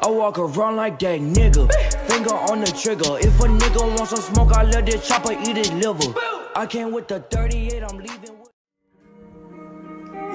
I walk around like that nigga. Finger on the trigger. If a nigga wants some smoke, I let this chopper eat his liver. I came with the 38, I'm leaving with.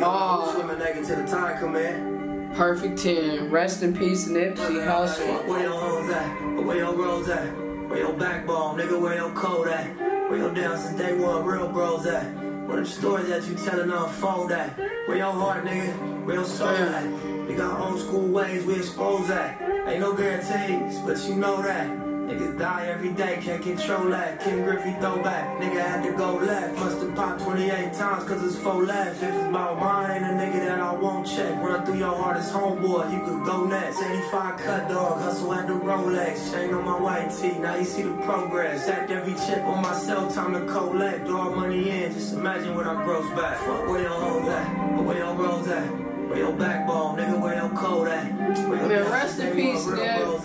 Oh. Swimming naked till the time come in. Perfect 10. Rest in peace, Nipsey Hussle. Where your hoes at? Where your girls at? Where your backbone, nigga? Where your code at? Where your down since day one real bros at? Them stories that you telling unfold at? Where your heart, nigga? Where your soul at? We got old school ways we expose that. Ain't no guarantees, but you know that. Niggas die every day, can't control that. Ken Griffey throwback, nigga had to go left. Musta pop 28 times, cause it's full left. If it's about mine, a nigga that I won't check. Run through your hardest homeboy, you could go next. 85 cut dog, hustle at the Rolex. Chain on my white tee, now you see the progress. Stacked every chip on myself, time to collect. Draw money in, just imagine what I gross back. Fuck where your hoes at, where your rolls at. Where your backbone, nigga, where your code at? Where your Man, rest in peace, real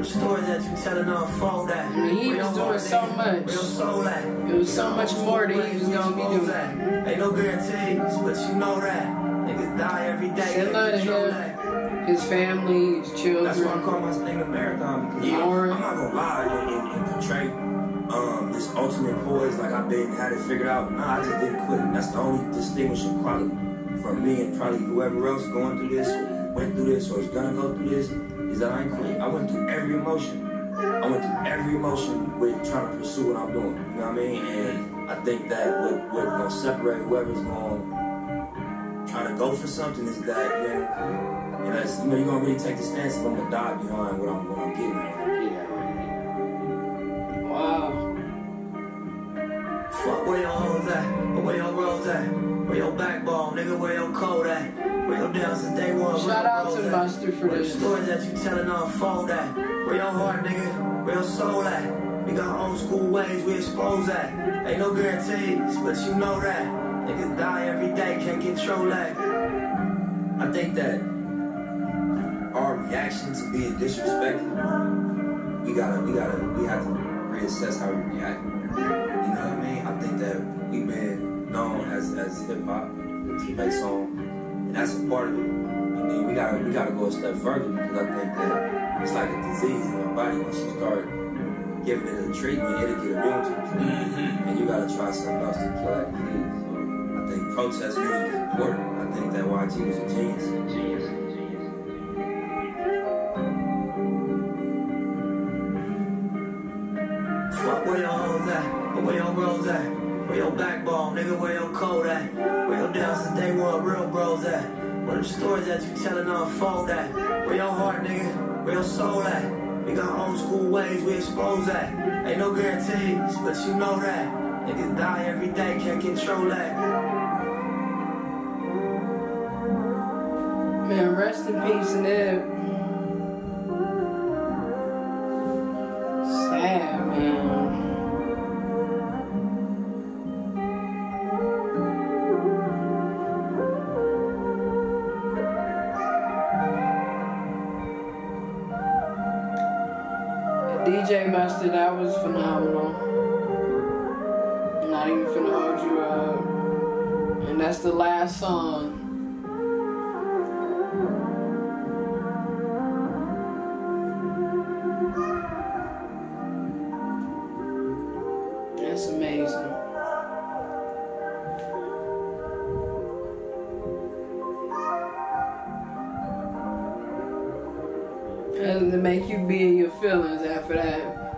Nip. bros them stories that you telling unfold at? mean, he Where was doing so much. Where your soul at? It was so much more than he was gonna be doing. At? Ain't no guarantees, but you know that. Niggas die every day. Send can't love to him. that. His family, his children. That's why I children. call my thing a marathon because Yeah. I'm not gonna lie and, and, and portray um, this ultimate poise like I've been had it figured out. Nah, I just didn't quit. That's the only distinguishing quality from me and probably whoever else going through this, went through this, or is gonna go through this, is that I ain't quit. I went through every emotion. I went through every emotion with trying to pursue what I'm doing. You know what I mean? And I think that what what gonna separate whoever's gonna try to go for something is that you ain't. And that's, you know, you're gonna really take the stance if I'm gonna die behind what I'm, what I'm getting at. Wow. Fuck where your hoes at, where your rolls at, where your backbone, nigga, where your code at, where your down since day one. Shout out to? Mustard for this. stories that you telling unfold at, where your heart, nigga, where your soul at. We got old school ways we expose that. Ain't no guarantees, but you know that. Niggas die every day, can't control that. I think that our reaction to being disrespected, we gotta, we gotta, we have to reassess how we react. You know what I mean? I think that we've been known as as hip hop, the teammate song, and that's a part of it. I mean, we gotta, we gotta go a step further because I think that it's like a disease in our body. Once you start giving it a treatment, it'll get immune to it, mm-hmm. and you gotta try something else to kill that disease. So I think protest music is important. I think that YG was a genius. Genius. Genius. Fuck where your hoes at, where your rolls at, your backbone, nigga, where your code at, where your down since day one real bros at, where them stories that you telling unfold at, where your heart, nigga, where your soul at. We got old school ways we expose that. Ain't no guarantees, but you know that. Niggas die every day, can't control that. Man, rest in peace, Nip. DJ Mustard, that was phenomenal. Not even finna hold you up. And that's the last song. And to make you be in your feelings after that.